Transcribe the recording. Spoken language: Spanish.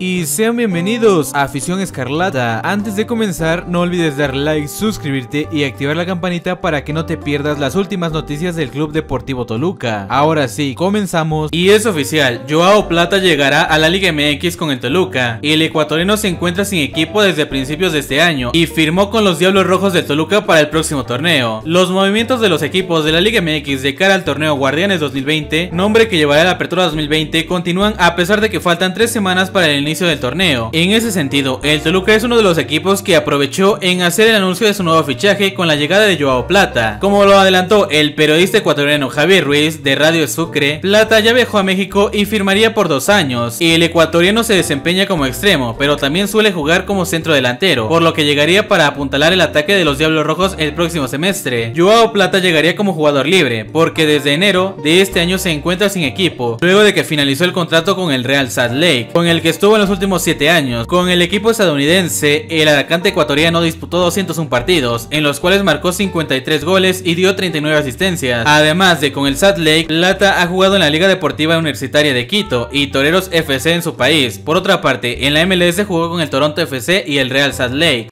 Y sean bienvenidos a Afición Escarlata. Antes de comenzar, no olvides dar like, suscribirte y activar la campanita para que no te pierdas las últimas noticias del Club Deportivo Toluca. Ahora sí, comenzamos. Y es oficial, Joao Plata llegará a la Liga MX con el Toluca. El ecuatoriano se encuentra sin equipo desde principios de este año y firmó con los Diablos Rojos de Toluca para el próximo torneo. Los movimientos de los equipos de la Liga MX de cara al torneo Guardianes 2020, nombre que llevará a la Apertura 2020, continúan a pesar de que faltan tres semanas para el inicio del torneo. En ese sentido, el Toluca es uno de los equipos que aprovechó en hacer el anuncio de su nuevo fichaje con la llegada de Joao Plata. Como lo adelantó el periodista ecuatoriano Javier Ruiz de Radio Sucre, Plata ya viajó a México y firmaría por dos años. Y el ecuatoriano se desempeña como extremo, pero también suele jugar como centro delantero, por lo que llegaría para apuntalar el ataque de los Diablos Rojos el próximo semestre. Joao Plata llegaría como jugador libre, porque desde enero de este año se encuentra sin equipo, luego de que finalizó el contrato con el Real Salt Lake, con el que estuvo en los últimos 7 años. Con el equipo estadounidense, el atacante ecuatoriano disputó 201 partidos, en los cuales marcó 53 goles y dio 39 asistencias. Además de con el Salt Lake, Plata ha jugado en la Liga Deportiva Universitaria de Quito y Toreros FC en su país. Por otra parte, en la MLS jugó con el Toronto FC y el Real Salt Lake.